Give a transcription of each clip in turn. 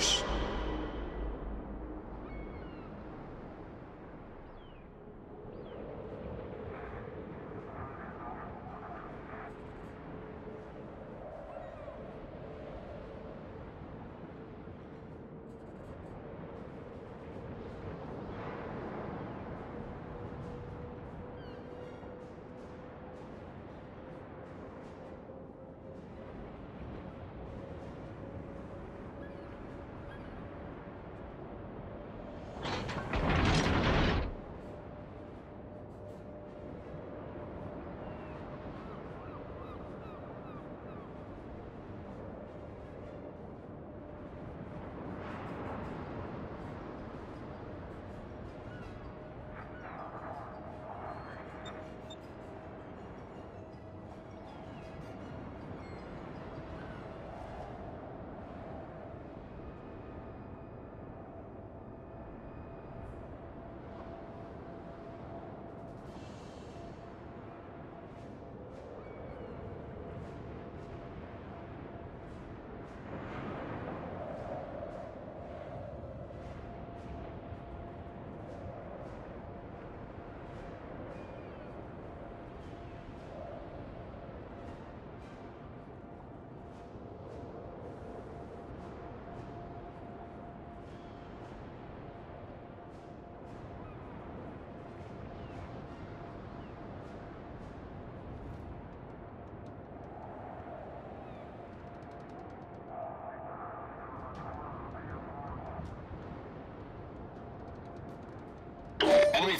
force. Enemy force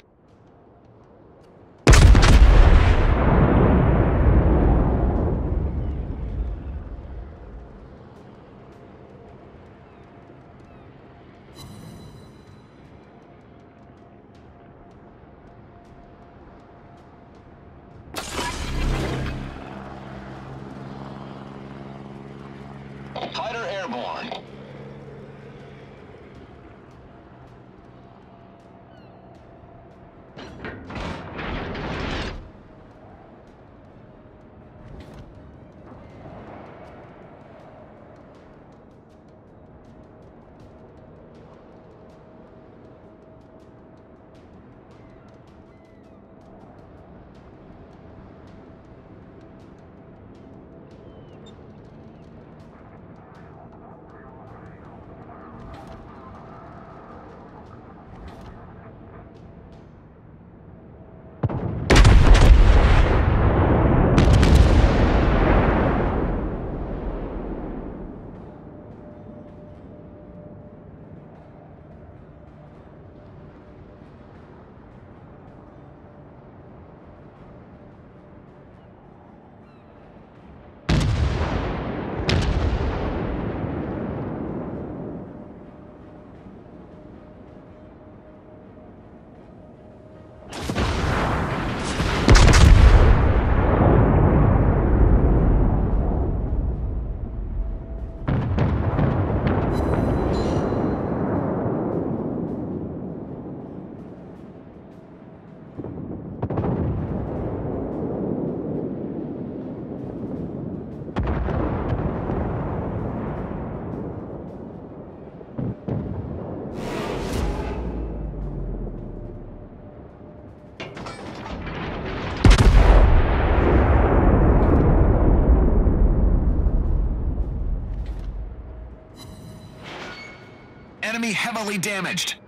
Enemy heavily damaged.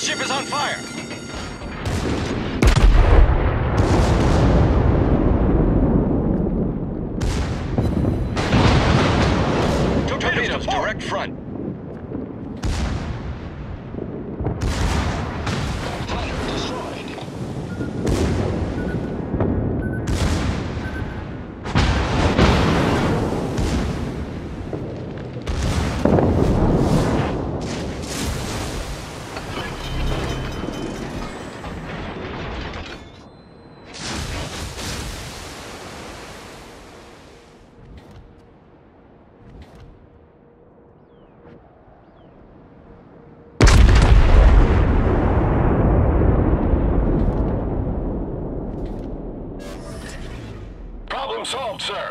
Ship is on fire! Sir.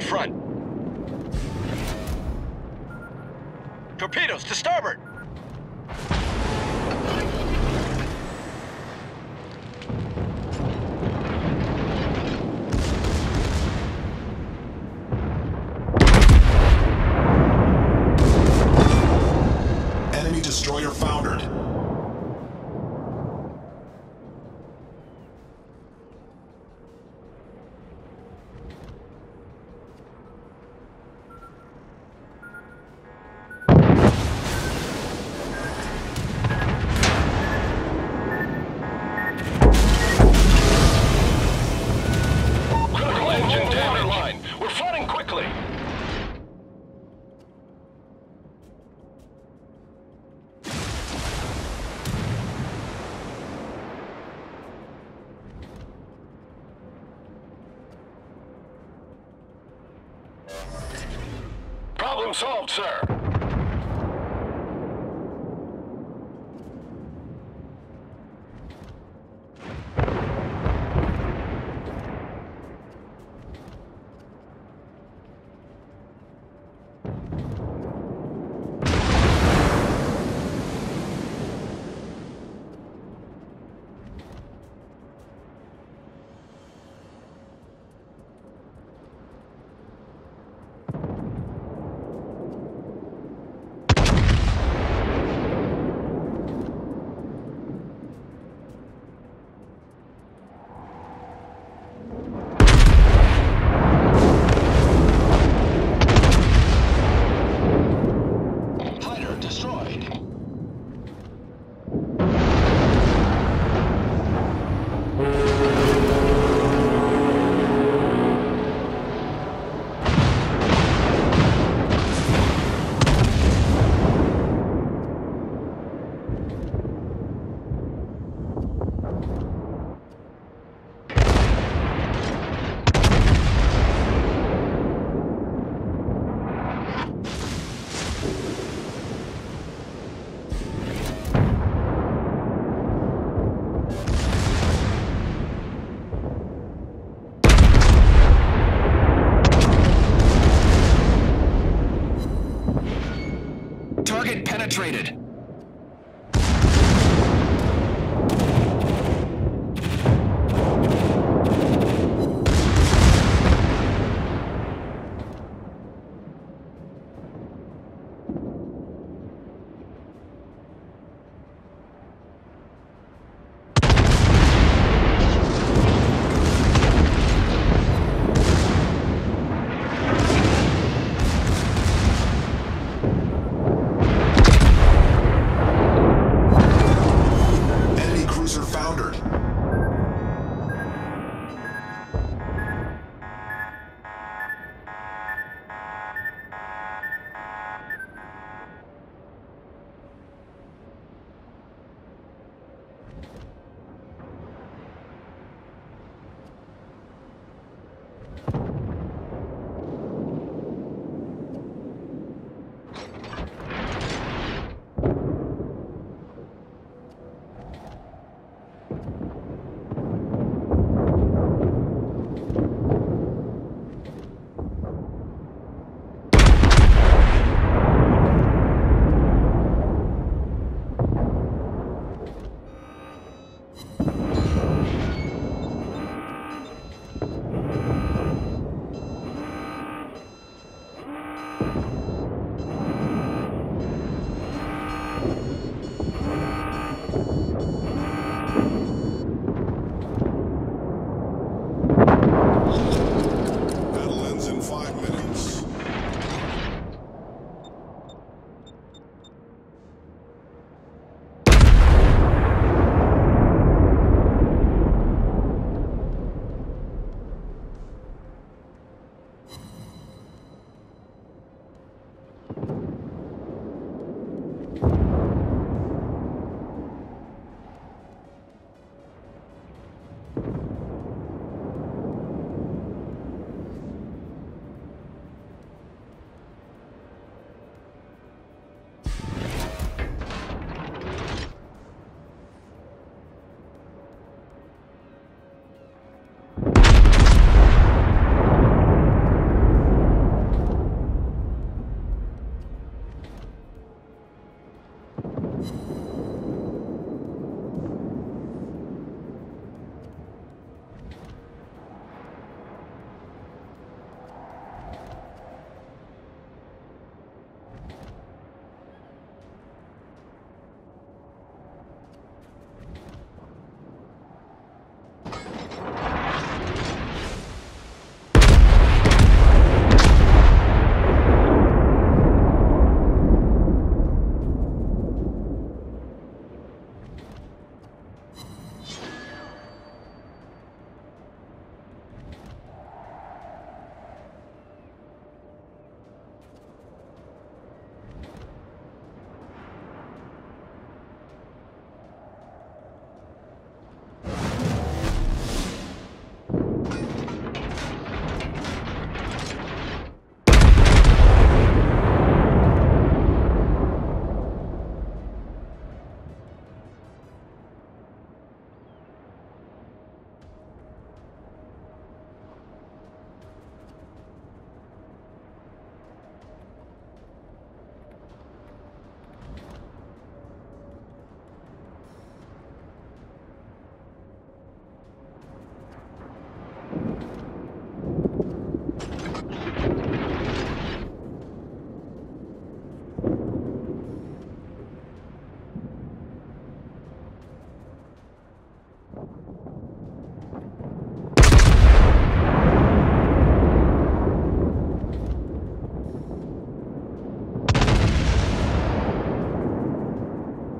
Front. Target penetrated.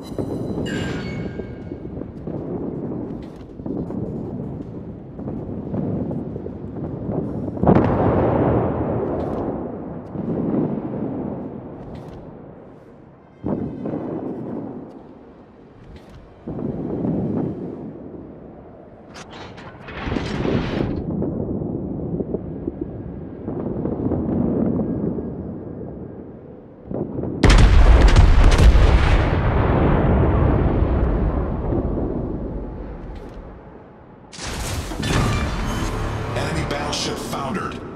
you ship foundered.